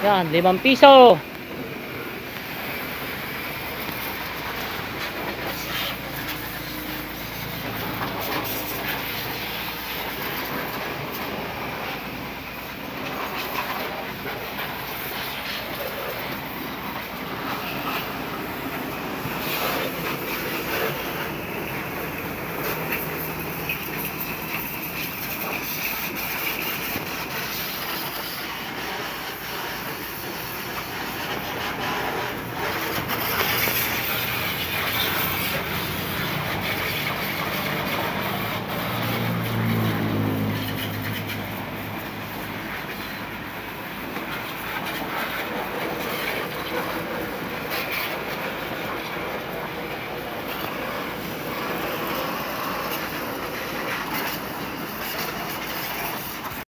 Yan, limang piso.